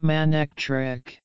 Manectric